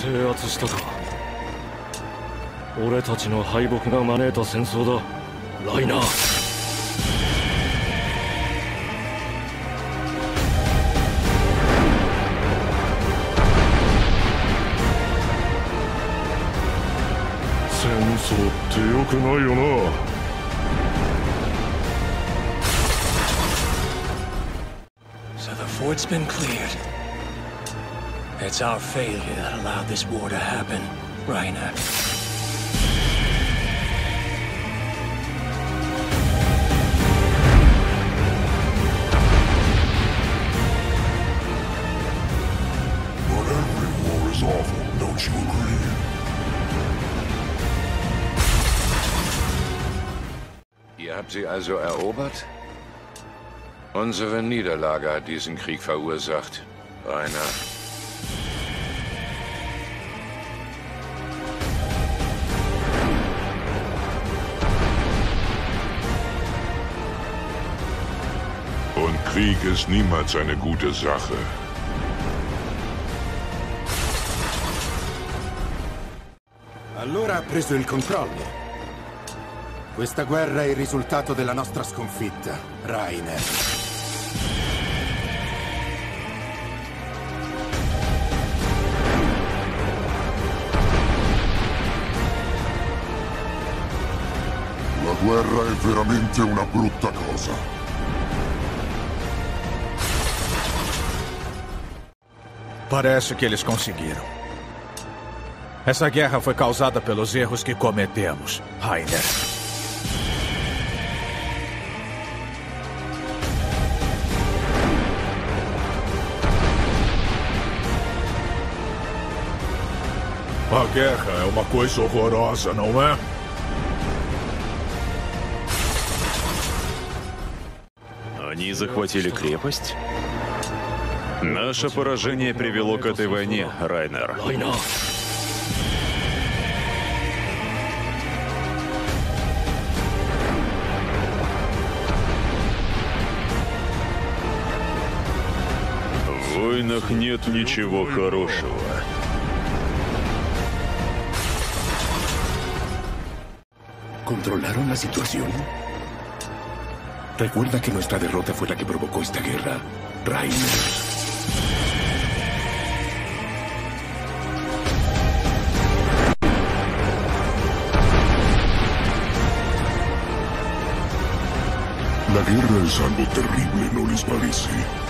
制圧したか俺たちの敗北が招いた戦争だ。ライナー。戦争って良くないよな。It's our failure that allowed this war to happen, Reiner. But every war is awful, don't you agree? Ihr habt sie also erobert? Unsere Niederlage hat diesen Krieg verursacht, Rainer. Und Krieg ist niemals eine gute Sache. Allora ha preso il controllo. Questa guerra è il risultato della nostra sconfitta, Rainer. Guerra è veramente una brutta cosa. Parece que eles conseguiram. Essa guerra foi causada pelos erros que cometemos, Rainer. A guerra é uma coisa horrorosa, não é? они захватили крепость? Наше поражение привело к этой войне, Райнер. В войнах нет ничего хорошего. ¿Controlaron la situación? Recuerda que nuestra derrota fue la que provocó esta guerra, Rainer. La guerra es algo terrible, ¿no les parece?